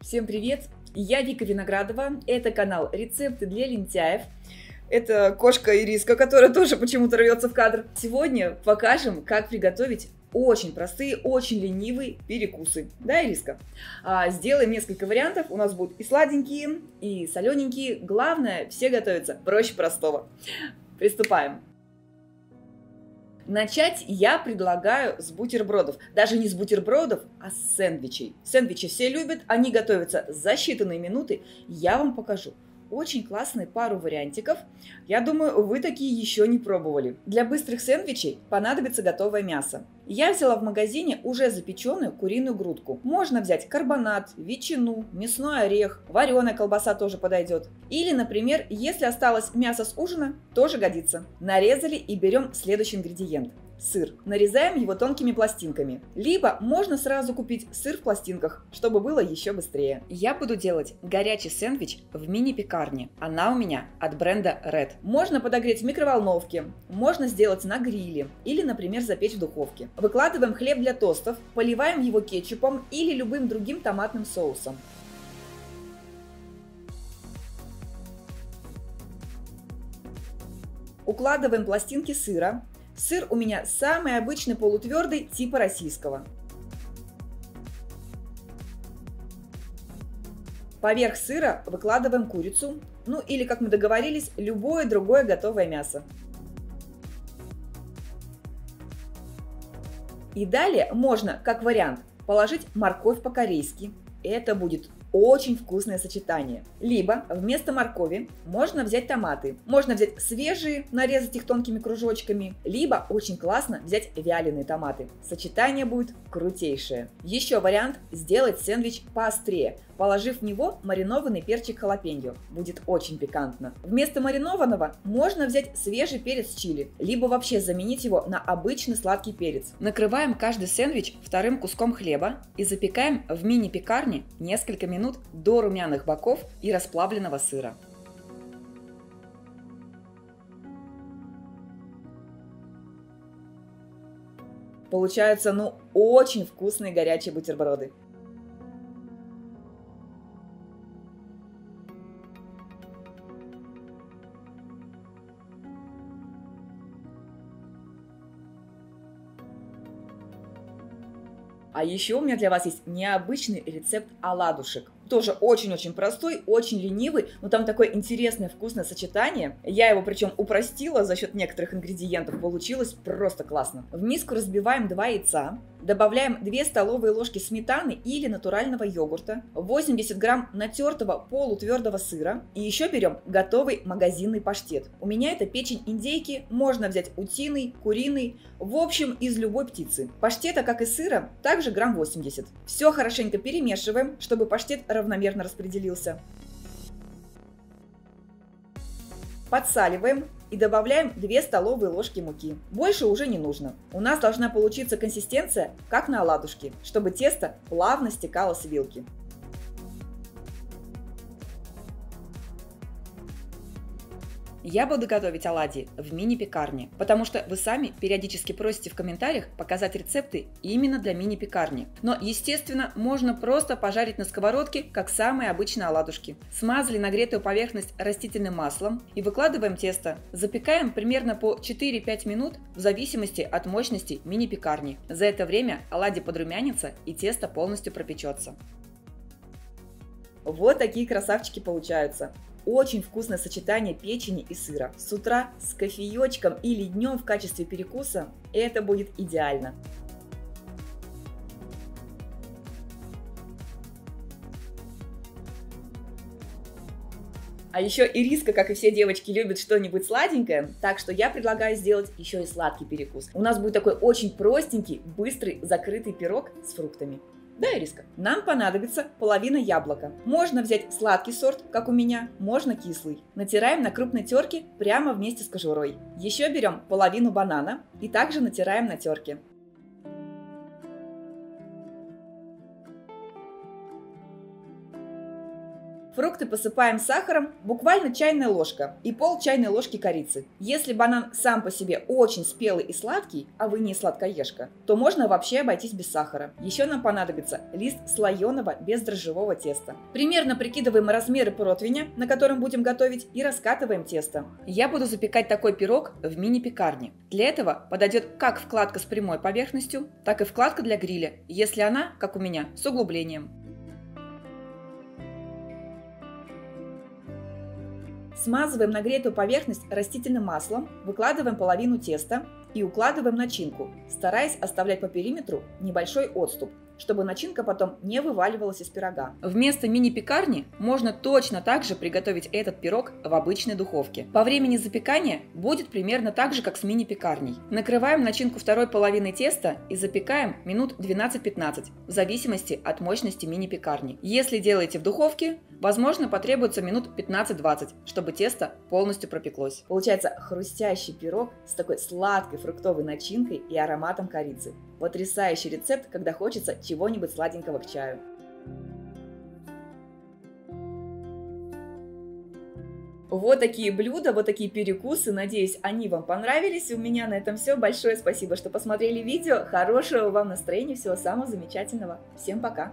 Всем привет! Я Вика Виноградова. Это канал «Рецепты для лентяев». Это кошка Ириска, которая тоже почему-то рвется в кадр. Сегодня покажем, как приготовить очень простые, очень ленивые перекусы. Да, Ириска? А, сделаем несколько вариантов. У нас будут и сладенькие, и солененькие. Главное, все готовятся проще простого. Приступаем. Начать я предлагаю с бутербродов. Даже не с бутербродов, а с сэндвичей. Сэндвичи все любят, они готовятся за считанные минуты. Я вам покажу, очень классные пару вариантиков. Я думаю, вы такие еще не пробовали. Для быстрых сэндвичей понадобится готовое мясо. Я взяла в магазине уже запеченную куриную грудку. Можно взять карбонат, ветчину, мясной орех, вареная колбаса тоже подойдет. Или, например, если осталось мясо с ужина, тоже годится. Нарезали и берем следующий ингредиент сыр. Нарезаем его тонкими пластинками. Либо можно сразу купить сыр в пластинках, чтобы было еще быстрее. Я буду делать горячий сэндвич в мини-пекарне. Она у меня от бренда Red. Можно подогреть в микроволновке, можно сделать на гриле или, например, запечь в духовке. Выкладываем хлеб для тостов, поливаем его кетчупом или любым другим томатным соусом. Укладываем пластинки сыра, Сыр у меня самый обычный полутвердый типа российского. Поверх сыра выкладываем курицу, ну или, как мы договорились, любое другое готовое мясо. И далее можно, как вариант, положить морковь по-корейски. Это будет очень вкусное сочетание. Либо вместо моркови можно взять томаты. Можно взять свежие, нарезать их тонкими кружочками, либо очень классно взять вяленые томаты. Сочетание будет крутейшее. Еще вариант сделать сэндвич поострее положив в него маринованный перчик халапеньо. Будет очень пикантно. Вместо маринованного можно взять свежий перец чили, либо вообще заменить его на обычный сладкий перец. Накрываем каждый сэндвич вторым куском хлеба и запекаем в мини-пекарне несколько минут до румяных боков и расплавленного сыра. Получаются, ну, очень вкусные горячие бутерброды. А еще у меня для вас есть необычный рецепт оладушек. Тоже очень-очень простой, очень ленивый, но там такое интересное вкусное сочетание. Я его причем упростила за счет некоторых ингредиентов, получилось просто классно. В миску разбиваем 2 яйца, добавляем 2 столовые ложки сметаны или натурального йогурта, 80 грамм натертого полутвердого сыра и еще берем готовый магазинный паштет. У меня это печень индейки, можно взять утиный, куриный, в общем из любой птицы. Паштета, как и сыра, также грамм 80. Все хорошенько перемешиваем, чтобы паштет равномерно распределился. Подсаливаем и добавляем 2 столовые ложки муки. Больше уже не нужно. У нас должна получиться консистенция, как на оладушке, чтобы тесто плавно стекало с вилки. Я буду готовить оладьи в мини-пекарне, потому что вы сами периодически просите в комментариях показать рецепты именно для мини-пекарни. Но, естественно, можно просто пожарить на сковородке, как самые обычные оладушки. Смазали нагретую поверхность растительным маслом и выкладываем тесто. Запекаем примерно по 4-5 минут в зависимости от мощности мини-пекарни. За это время оладьи подрумянятся и тесто полностью пропечется. Вот такие красавчики получаются. Очень вкусное сочетание печени и сыра. С утра с кофеечком или днем в качестве перекуса это будет идеально. А еще Ириска, как и все девочки, любит что-нибудь сладенькое, так что я предлагаю сделать еще и сладкий перекус. У нас будет такой очень простенький, быстрый, закрытый пирог с фруктами. Да, Ириска? Нам понадобится половина яблока. Можно взять сладкий сорт, как у меня, можно кислый. Натираем на крупной терке прямо вместе с кожурой. Еще берем половину банана и также натираем на терке. Фрукты посыпаем сахаром, буквально чайная ложка и пол чайной ложки корицы. Если банан сам по себе очень спелый и сладкий, а вы не сладкоежка, то можно вообще обойтись без сахара. Еще нам понадобится лист слоеного бездрожжевого теста. Примерно прикидываем размеры противня, на котором будем готовить, и раскатываем тесто. Я буду запекать такой пирог в мини-пекарне. Для этого подойдет как вкладка с прямой поверхностью, так и вкладка для гриля, если она, как у меня, с углублением. Смазываем нагретую поверхность растительным маслом, выкладываем половину теста и укладываем начинку, стараясь оставлять по периметру небольшой отступ, чтобы начинка потом не вываливалась из пирога. Вместо мини-пекарни можно точно так же приготовить этот пирог в обычной духовке. По времени запекания будет примерно так же, как с мини-пекарней. Накрываем начинку второй половины теста и запекаем минут 12-15, в зависимости от мощности мини-пекарни. Если делаете в духовке, возможно потребуется минут 15-20, чтобы тесто полностью пропеклось. Получается хрустящий пирог с такой сладкой фруктовой начинкой и ароматом корицы. Потрясающий рецепт, когда хочется чего-нибудь сладенького к чаю. Вот такие блюда, вот такие перекусы. Надеюсь, они вам понравились. У меня на этом все. Большое спасибо, что посмотрели видео. Хорошего вам настроения, всего самого замечательного. Всем пока!